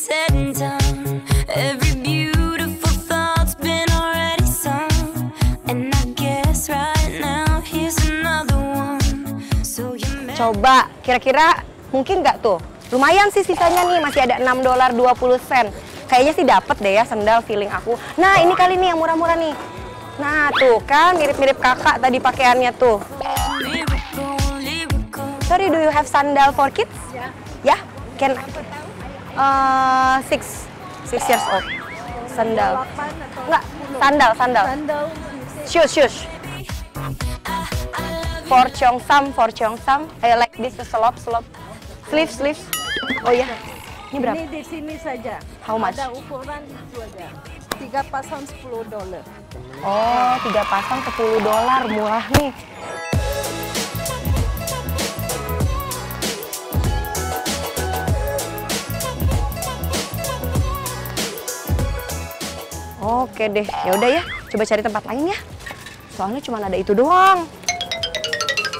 said and done, every beautiful thought's been already sung. And I guess right now here's another one. So you may Coba, kira-kira mungkin nggak tuh? Lumayan sih sisanya nih, masih ada 6 dolar 20 sen. Kayaknya sih dapet deh ya sendal feeling aku. Nah, ini kali nih yang murah-murah nih. Nah, tuh kan mirip-mirip kakak tadi pakaiannya tuh. Sorry, do you have sandal for kids? Ya. Yeah. Can uh, six six years old. Sandal. Enggak, sandal, sandal. Sandal Shoes, shoes. For Cheongsam, for Cheongsam. I like this slop, slop. Sleeves, sleeves. Oh ya. Ini berapa? ini di sini saja. How much? Ada ukuran itu aja. Tiga pasang 10 dolar. Oh, tiga pasang 10 dolar, murah nih. Oke deh, ya udah ya, coba cari tempat lain ya. Soalnya cuma ada itu doang.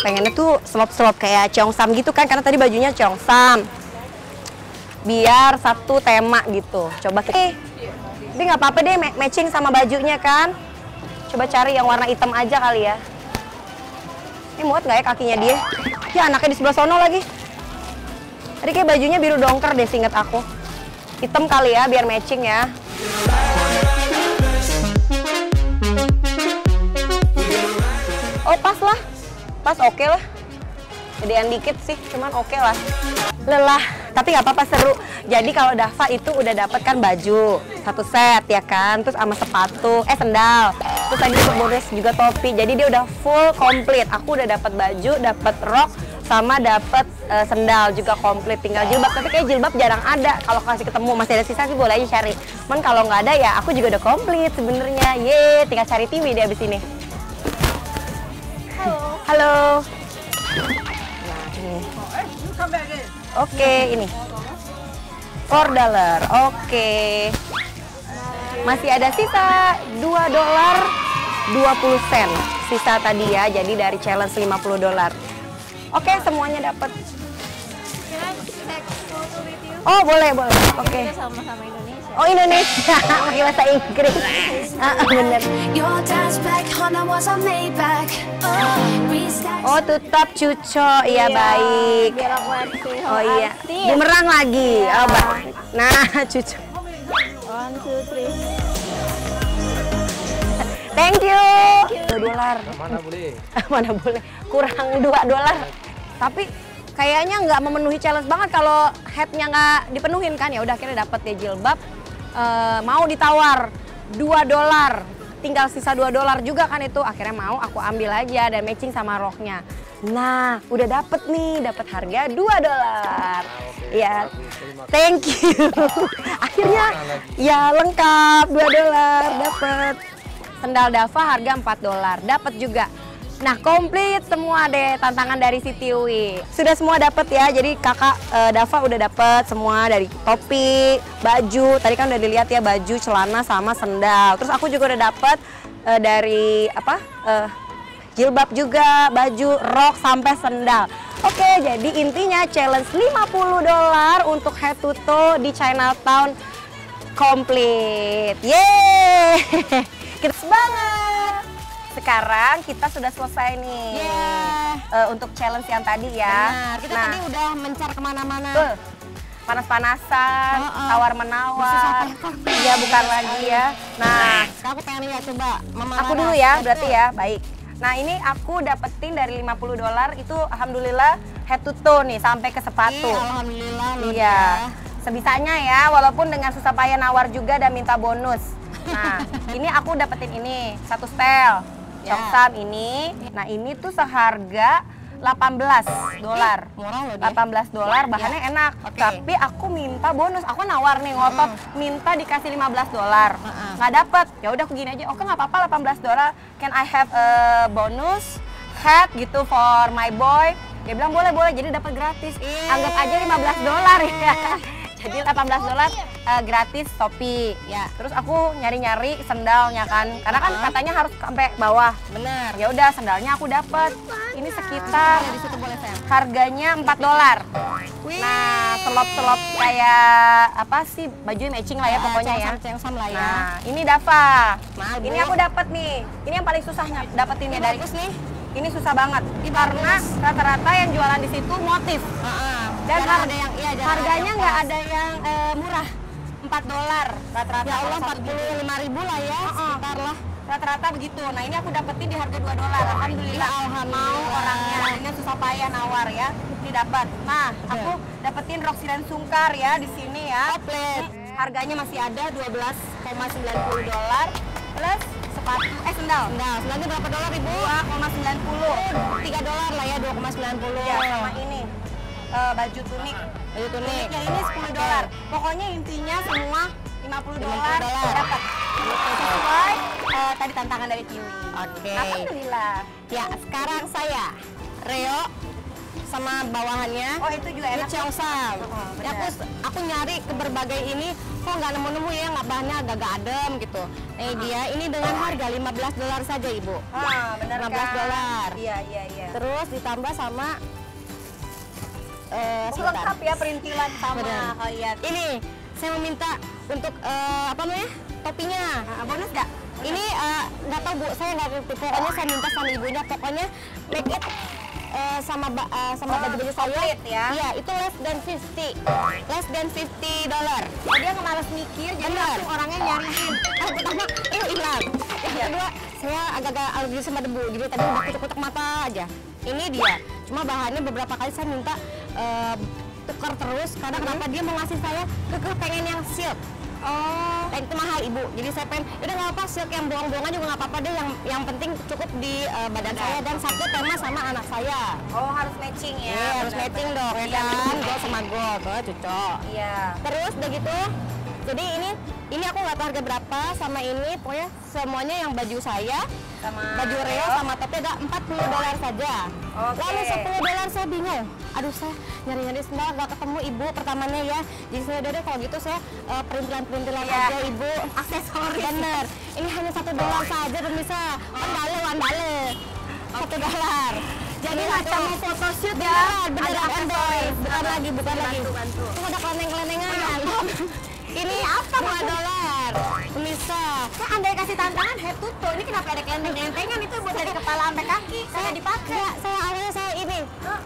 Pengennya tuh selop-selop kayak Cheongsam gitu kan, karena tadi bajunya Cheongsam. Biar satu tema gitu. Coba kita. Tapi nggak apa-apa deh, ma- matching sama bajunya kan. Coba cari yang warna hitam aja kali ya. Ini muat nggak ya kakinya dia? Ya anaknya di sebelah sono lagi. Tadi kayak bajunya biru dongker deh, seinget aku. Hitam kali ya, biar matching ya. Pas oke lah. Gedean dikit sih, cuman oke lah. Lelah, tapi nggak apa-apa seru. Jadi kalau Dava itu udah dapet kan baju satu set ya kan, terus sama sepatu, eh sendal. Terus tadi untuk bonus juga topi. Jadi dia udah full komplit. Aku udah dapet baju, dapet rok, sama dapet eh, sendal juga komplit. Tinggal jilbab, tapi kayak jilbab jarang ada. Kalau kasih ketemu masih ada sisa sih boleh aja cari. Cuman kalau nggak ada ya aku juga udah komplit sebenarnya. Ye, tinggal cari TV di abis ini. Halo. Nah, ini. Oke, ini. 4 dollar. Oke. Masih ada sisa 2 dolar 20 sen. Sisa tadi ya, jadi dari challenge 50 dolar. Oke, semuanya dapat. Oh, boleh, boleh. Oke. Sama-sama Indonesia. Oh, Indonesia. Pakai bahasa Inggris. Ah, ah, bener. Oh. Oh, tutup cuco. Iya, baik. Biar aku aktif. Oh iya, bumerang lagi. Oh, baik. Nah, cucu. One, two, three. Thank you. Dua dolar. Mana boleh? Mana boleh. Kurang dua dolar. Tapi kayaknya nggak memenuhi challenge banget kalau headnya nggak dipenuhin kan. Ya udah akhirnya dapet ya jilbab. Eh, mau ditawar dua dolar. Tinggal sisa dua dolar juga kan itu. Akhirnya mau aku ambil aja dan matching sama roknya. Nah, udah dapet nih, dapet harga 2 dolar. Ya, thank you. Akhirnya ya lengkap 2 dolar dapet. Sendal Dava harga 4 dolar, dapat juga. Nah, komplit semua deh tantangan dari si Tiwi. Sudah semua dapat ya. Jadi Kakak eh, Dava udah dapat semua dari topi, baju. Tadi kan udah dilihat ya baju, celana sama sendal. Terus aku juga udah dapat eh, dari apa? eh, jilbab juga, baju, rok sampai sendal. Oke, jadi intinya challenge 50 dolar untuk head to toe di Chinatown komplit. Yeay! Kita banget. Sekarang kita sudah selesai nih Eh, untuk challenge yang tadi ya. Benar, kita Nah, tadi udah mencar ke mana-mana. Betul. Panas-panasan, Heeh. tawar-menawar. Iya, bukan lagi ya. Nah, Sekarang aku pengen lihat coba Mama aku dulu ya, berarti ya. Baik. Nah, ini aku dapetin dari 50 dolar itu alhamdulillah head to toe nih sampai ke sepatu. Ih, Alhamdulillah Iya. Sebisanya ya, walaupun dengan susah payah nawar juga dan minta bonus. Nah, ini aku dapetin ini, satu setel. Ya. Congsam ini. Nah, ini tuh seharga 18 dolar. Murah loh dia. 18 dolar, bahannya enak. Oke. Tapi aku minta bonus. Aku nawar nih ngotot, minta dikasih 15 dolar. Heeh. Nggak dapet. Ya udah aku gini aja. Oke, nggak apa-apa 18 dolar. Can I have a bonus hat gitu for my boy? Dia bilang boleh boleh, jadi dapat gratis. Anggap aja 15 dolar ya. Jadi 18 dolar eh, gratis topi. Ya. Terus aku nyari-nyari sendalnya kan. Karena kan katanya harus sampai bawah. Bener. Ya udah sendalnya aku dapat. Ini sekitar Di situ boleh sayang. harganya 4 dolar. Nah, selop-selop kayak apa sih baju matching lah ya pokoknya ya. Cengsam lah ya. Nah, ini Dava. Bu. Ini aku dapat nih. Ini yang paling susahnya dapetinnya dari nih. ini susah banget. Karena rata-rata yang jualan di situ motif. Heeh. Dan har- ada yang iya jarang harganya nggak ada yang eh, murah. 4 dolar rata-rata. Ya Allah kalau satu biji. 45 ribu lah ya, sekitar lah. Rata-rata begitu. Nah, ini aku dapetin di harga 2 dolar. Alhamdulillah. Ya, alhamdulillah. Mau orangnya. Ini susah payah nawar ya. Ini dapat. Nah, aku dapetin rok silen sungkar ya di sini ya. Outlet. Harganya masih ada 12,90 dolar plus sepatu eh sendal. Nah, selanjutnya berapa dolar ibu? 2,90. 3 dolar lah ya, 2,90. Ya, sama ini. Eh, baju tunik. Tuh nih. Tuniknya ini 10 dolar. Pokoknya intinya semua 50 dolar dapat. Sesuai eh, tadi tantangan dari Kiwi. Oke. Alhamdulillah. Ya, sekarang saya Reo sama bawahannya Oh, itu juga enak. Cheongsam. Oh, Ya, aku aku nyari ke berbagai ini kok nggak nemu-nemu ya nggak bahannya agak-agak adem gitu. Nah, dia ini dengan harga 15 dolar saja ibu. Ah, benar 15 kan? dolar. Iya, iya, iya. Terus ditambah sama sebentar. lengkap ya perintilan sama. Benar. Oh iya. Ini saya meminta untuk eh, apa namanya topinya. Ah, bonus nggak? Ini nggak tahu bu, saya nggak ngerti. Pokoknya saya minta sama ibunya, pokoknya make it eh, sama ba- eh, sama Oh, baju-baju saya. ya? Iya, itu less than 50, less than 50 dollar. Oh, dia males mikir, jadi Benar. langsung orangnya nyariin. Yang pertama, itu hilang. Yang kedua, saya agak-agak alergi sama debu, jadi tadi udah kutuk-kutuk mata aja. Ini dia. Cuma bahannya beberapa kali saya minta eh, tukar terus, karena kenapa dia mau ngasih saya kekeh pengen yang silk. Oh, yang itu mahal ibu. Jadi saya pengen, udah nggak apa silk yang bohong-bohongan juga nggak apa-apa deh. Yang yang penting cukup di eh, badan saya dan satu tema sama anak saya. Oh, harus matching ya. Iya, harus benar, matching dong, ya kan? Gold sama gold, oh, cocok. Iya. Terus udah gitu, jadi ini ini aku nggak tahu harga berapa sama ini pokoknya semuanya yang baju saya, Sama baju Reo sama topi ada 40 dolar saja. Oke. Lalu 10 dolar saya bingung. Aduh saya nyari-nyari sendal nggak ketemu ibu pertamanya ya. Jadi saya udah deh kalau gitu saya eh, perintilan-perintilan Iya. aja ibu. Aksesoris. Bener. Ini hanya satu dolar saja bisa. Wandale, wandale. Satu dolar. Jadi macam mau photoshoot ya. Beneran, aksesoris. Bukan lagi, bukan lagi. Bantu, bantu. Tuh ada keleneng-kelenengan. Ini apa? 2 dolar. Bisa. Saya andai kasih tantangan head to toe, ini kenapa ada kelenteng-kelentengan itu buat dari kepala sampai kaki, saya dipakai. Saya, saya awalnya saya ini.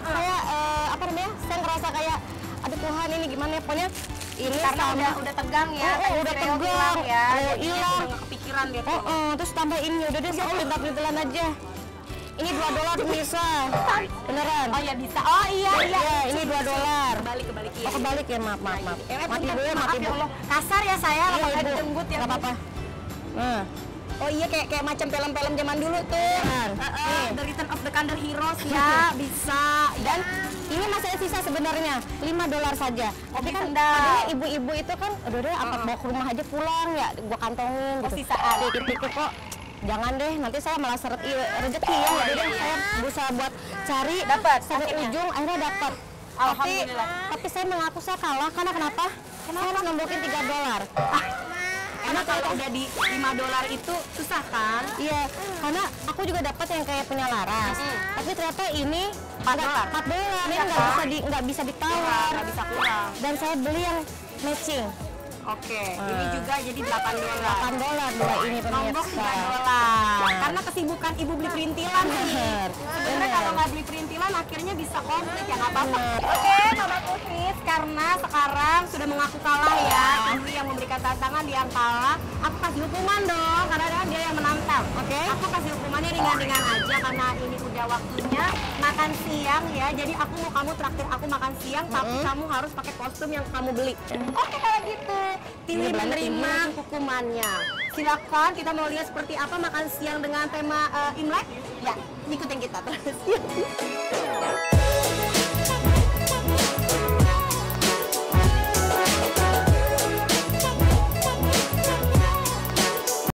Saya eh, apa namanya? Saya ngerasa kayak aduh Tuhan ini gimana ya pokoknya ini Karena sama- udah udah tegang ya, Oh, oh, udah tegang. ya, Oh, hilang. kepikiran dia Oh, oh, terus tambah ini udah deh saya pintar pintaran aja. Ini 2 dolar bisa. Beneran. Oh ya bisa. Oh iya iya. Iya, ini 2 dolar. Kebalik kebalik Oh, iya. kebalik ya, maaf, maaf, maaf. Eh, Mati bentar, dulu ya, mati ya dulu. Kasar ya saya, Iya, kalau Ibu. dijemput ya. Nggak apa-apa. Nah, Oh iya kayak kayak macam film-film zaman dulu tuh. Heeh, The Return of the Thunder Heroes ya, bisa. dan ini masih ada sisa sebenarnya 5 dolar saja. Tapi kan ibu-ibu itu kan udah deh apa bawa ke rumah aja pulang ya gua kantongin gitu. sisaan. Dikit-dikit kok. Jangan deh, nanti saya malah seret rezeki ya. Jadi deh saya berusaha buat cari Dapat, sampai ujung akhirnya dapat. Tapi, Alhamdulillah. tapi saya mengaku saya kalah karena kenapa? Saya harus nombokin 3 dolar. Karena kalau udah di 5 dolar itu susah kan? Iya, karena aku juga dapat yang kayak punya laras. Tapi ternyata ini 4 dolar. 4 dolar. Ini Iya nggak kan? bisa di nggak bisa ditawar. Nggak bisa kurang. Dan saya beli yang matching. Oke, ini juga jadi 8 dolar. 8 dolar dua ini Nombok pemirsa. 3 dolar. Karena kesibukan ibu beli perintilan nih. Sebenarnya kalau nggak beli perintilan akhirnya bisa konflik ya nggak apa-apa. Oke, Mama Kufis, karena sekarang sudah mengaku kalah ya. Kami yang memberikan tantangan dia yang kalah. Aku kasih hukuman dong, karena kan dia yang menantang. Oke? Aku kasih hukumannya ringan-ringan aja karena ini udah waktunya makan siang ya. Jadi aku mau kamu traktir aku makan siang, tapi kamu harus pakai kostum yang kamu beli. Oke kalau gitu. Tini menerima hukumannya. Silakan kita mau lihat seperti apa makan siang dengan tema eh, Imlek. Ya, ikutin kita terus.